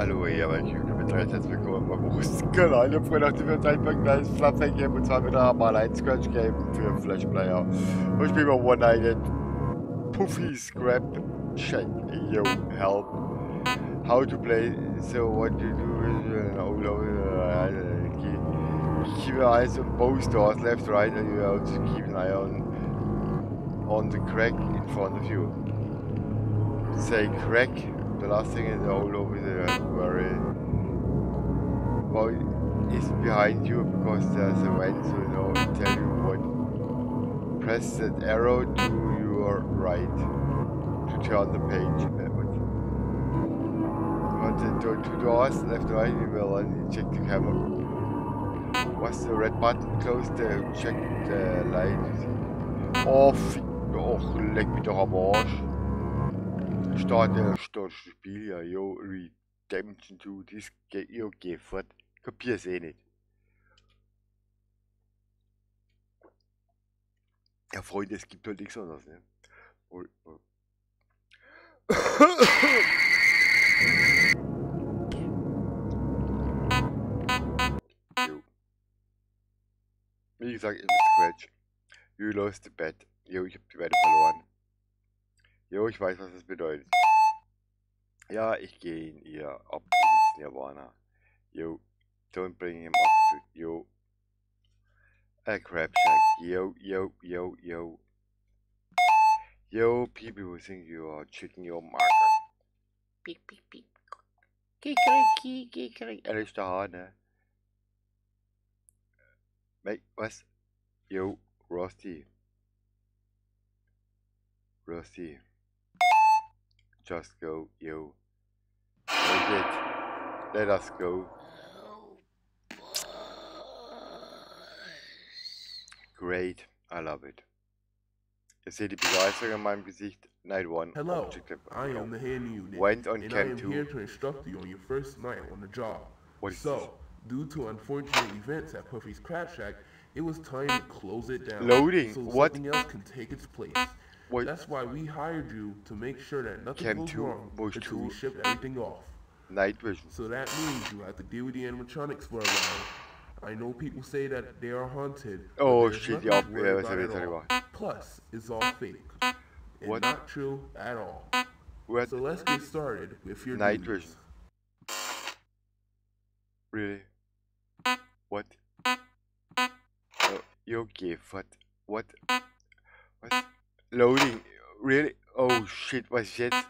Ihr aber ich mit recht herzlich willkommen beim Brustkanal. Freunde, nach dem Zeitpunkt gleich Fluffing Game und zwar wieder mal ein Scratch Game für um Flash Player. Und ich bin mal One-Nighted Puffy Scrap Check. Yo, help. How to play, so what you do is all over. Keep your eyes on both doors, left, right, and you have to keep an eye on on the crack in front of you. Say crack the last thing is all over the very boy is behind you because there's a vent so you know tell you what. Press that arrow to your right to turn the page. You want the two doors left right we will and check the camera. What's the red button close the check the light off. Och leck mich doch am Arsch Start das Spiel ja, jo, Redemption 2, das geht, geh fort. Kapier's eh nicht. Ja, Freunde, es gibt halt nichts anderes, ne? Oh, oh. Wie gesagt, in Scratch. You lost the bet. Jo, ich hab die Wette verloren. Jo, ich weiß, was das bedeutet. Ja, ich gehe in ihr ab ins Nirvana. Yo, don't bring him up to yo. A crab shack. Yo, yo, yo, yo. Yo, people who think you are cheating your market. Piep, piep, piep. Kikeriki, kikeriki. Er ist da, ne? Was? Yo, Rusty. Rusty. Just go, yo. Very Let us go. Great, I love it. Ihr seht die Begeisterung in meinem Gesicht. Night 1. Hello, I am the hand unit. Went on and cam I am 2. here to instruct you on your first night on the job. What is so, this? due to unfortunate events at Puffy's Crab Shack, it was time to close it down. Loading, So what? something else can take its place. What? That's why we hired you to make sure that nothing Cam goes 2, wrong until we 2. ship everything off. Night Vision. So that means you have to deal with the animatronics for a while. I know people say that they are haunted. but Oh shit, nothing ja, to ja, worry was about hab ich at all. Plus, it's all fake. And What? not true at all. What? So let's get started with your Night duties. Vision. Really? What? Oh, you give what? What? Loading? Really? Oh shit, was ist jetzt?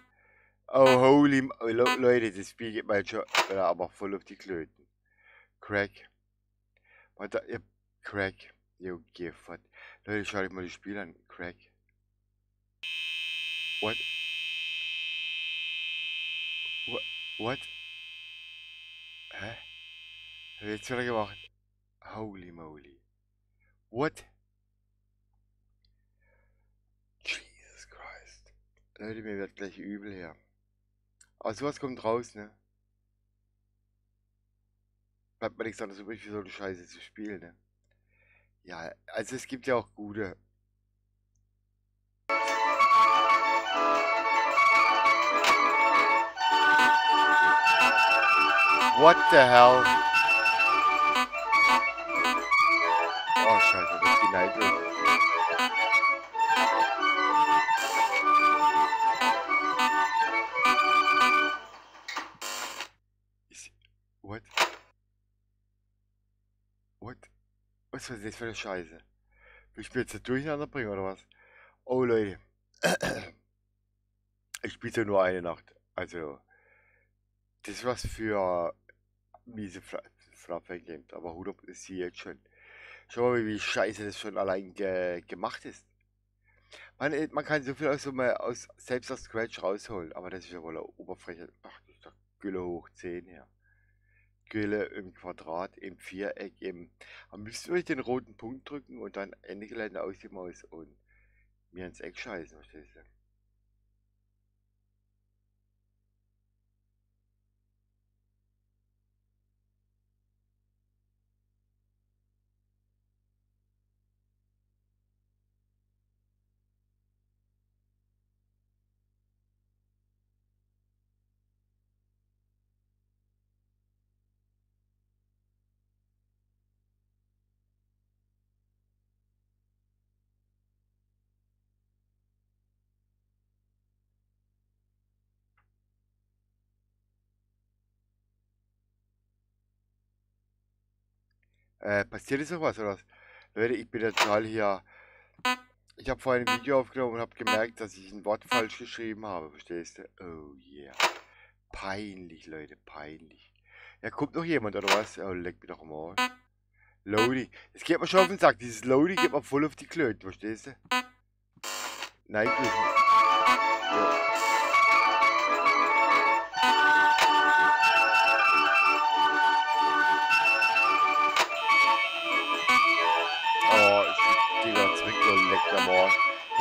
Oh holy... oh, Leute, das Spiel geht mal schon wieder aber voll auf die Klöten. Crack. Warte, ihr... Crack. You give what? Leute, schaut euch mal das Spiel an. Crack. What? What? What? Hä? Hab ich jetzt wieder gemacht? Holy moly. What? Leute, mir wird gleich übel hier. Aber sowas kommt raus, ne? Bleibt mir nichts anderes übrig, für so eine Scheiße zu spielen, ne? Ja, also es gibt ja auch gute. What the hell? Oh, scheiße, das ist die Night Was ist das für eine Scheiße? Ich mir jetzt durcheinander bringen oder was? Oh Leute. Ich spiele ja nur eine Nacht. Also, das ist was für miese Fluffing Games. Aber Hut ist sie jetzt schon. Schau mal, wie scheiße das schon allein ge gemacht ist. Man, äh, man kann so viel aus, aus selbst aus Scratch rausholen, aber das ist ja wohl eine Oberfläche. Ach, das ist doch Gülle hoch 10 hier. Gülle im Quadrat, im Viereck, im. Am müssten wir den roten Punkt drücken und dann Ende Gelände aus die Maus und mir ins Eck scheißen, verstehst du? Äh, passiert ist sowas oder was? Leute, ich bin total hier. Ich habe vorhin ein Video aufgenommen und habe gemerkt, dass ich ein Wort falsch geschrieben habe. Verstehst du? Oh yeah. Peinlich, Leute, peinlich. Ja, kommt noch jemand oder was? Oh, leck mich doch mal. Loading. Das geht mir schon auf den Sack. Dieses Loading geht mir voll auf die Klöte, verstehst du? Nein, ich ja.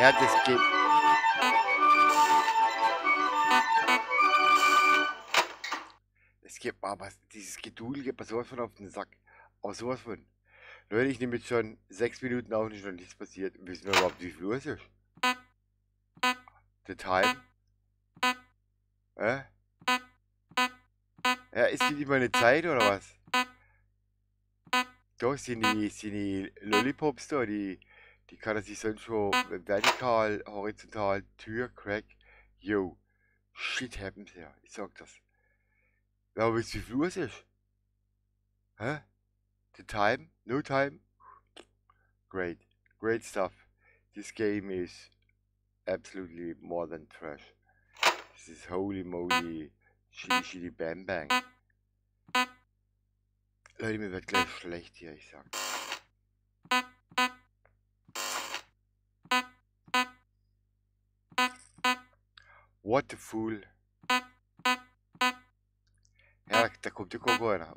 Ja, das geht. Es gibt aber dieses Geduld geht mir sowas von auf den Sack. Aber sowas von. Leute, ich nehme jetzt schon sechs Minuten auf und ist noch nichts passiert. Wissen wir überhaupt, wie viel Uhr es ist? The time? Äh? Ja, ist die mal eine Zeit oder was? Doch, sind die, sind die Lollipops da, die, die kann er sich sonst schon vertikal, horizontal, Tür, Crack. Yo, shit happens ja, ich sag das. Ja, wisst ihr, wie viel Uhr ist? Hä? The time? No time? Great. Great stuff. This game is absolutely more than trash. This is holy moly shitty shitty bam bang. Leute, mir wird gleich schlecht hier, ich sag. What the fool. Ja, da kommt der Koko einer.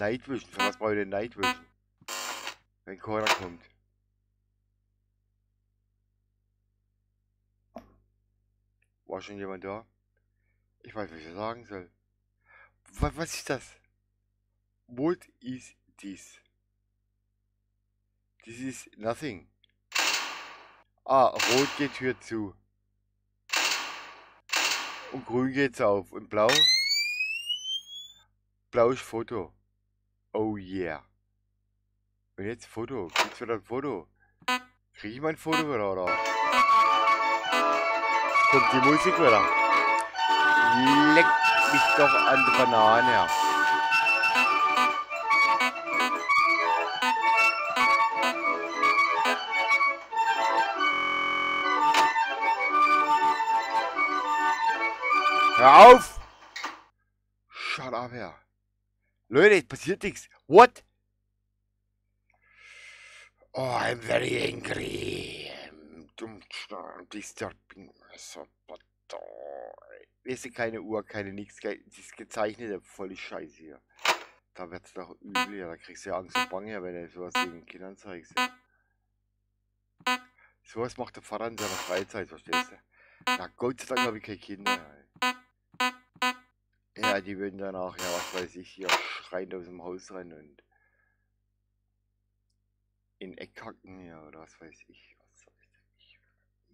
Night Vision, für was brauche ich denn Night Vision? Wenn keiner kommt. War schon jemand da? Ich weiß, was ich sagen soll. Was, was ist das? What is this? This is nothing. Ah, rot geht Tür zu. Und grün geht's auf. Und blau? Blau ist Foto. Oh yeah. Und jetzt Foto. Gibt's wieder ein Foto? Krieg ich mein Foto wieder, oder? Kommt die Musik wieder. Leck mich doch an die Banane. Hör auf! Shut up, ja. Leute, es passiert nichts. What? Oh, I'm very angry. I'm disturbing. Wir sind keine Uhr, keine nix. Das gezeichnete voll Scheiße hier. Da wird's doch übel. Da kriegst du ja Angst und Bange, wenn du sowas den Kindern zeigst. Ja. Sowas macht der Vater in seiner Freizeit, verstehst du? Na Gott sei Dank habe ich keine Kinder. Ja, die würden dann auch, ja, was weiß ich, hier schreiend aus dem Haus rennen und in Eck kacken, ja, oder was weiß ich. Was soll ich?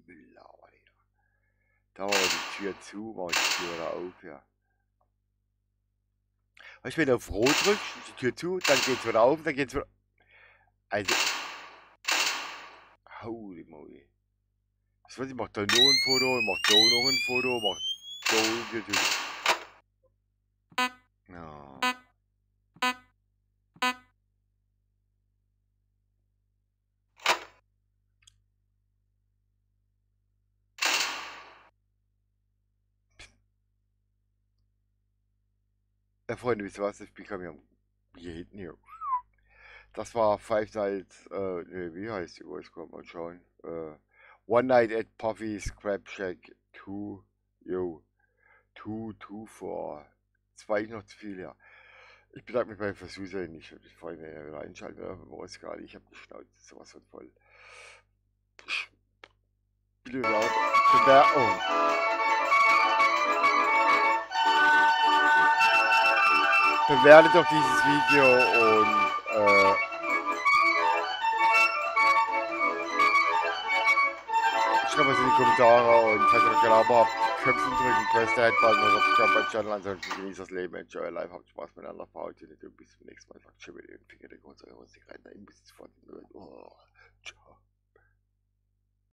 Müllauer, ja. Da war die Tür zu, war die Tür wieder auf, ja. Weißt du, wenn du auf Rot drückst, die Tür zu, dann geht's wieder auf, dann geht's wieder. Also. Holy moly. Was weiß ich, mach da noch ein Foto, mach da noch ein Foto, mach da ein Foto. Ja. Freunde, wisst ihr was? Ich bin hier hinten hier. Das war Five Nights, äh, ne, wie heißt die Uhr? Ich kann mal schauen. Äh, One Night at Puffy's Crab Shack 2, yo, 2, 2, 4. Zwei noch zu viel, ja. Ich bedanke mich bei Versuchen. Ich würde mich freuen, wenn ihr wieder einschaltet. War es gerade. Ich habe geschnauzt. Sowas von voll. Bitte laut. Bewerbung. Bewertet doch dieses Video und äh, schreibt was in die Kommentare und falls ihr noch genau habt, Köpfen drücken, press the head button oder subscribe mein Channel, ansonsten genießt das Leben, enjoy life, habt Spaß miteinander, verhaut ihr nicht und bis zum nächsten Mal, sagt den Finger, der große Euro, sich rein, da muss ich sofort, oh, ciao.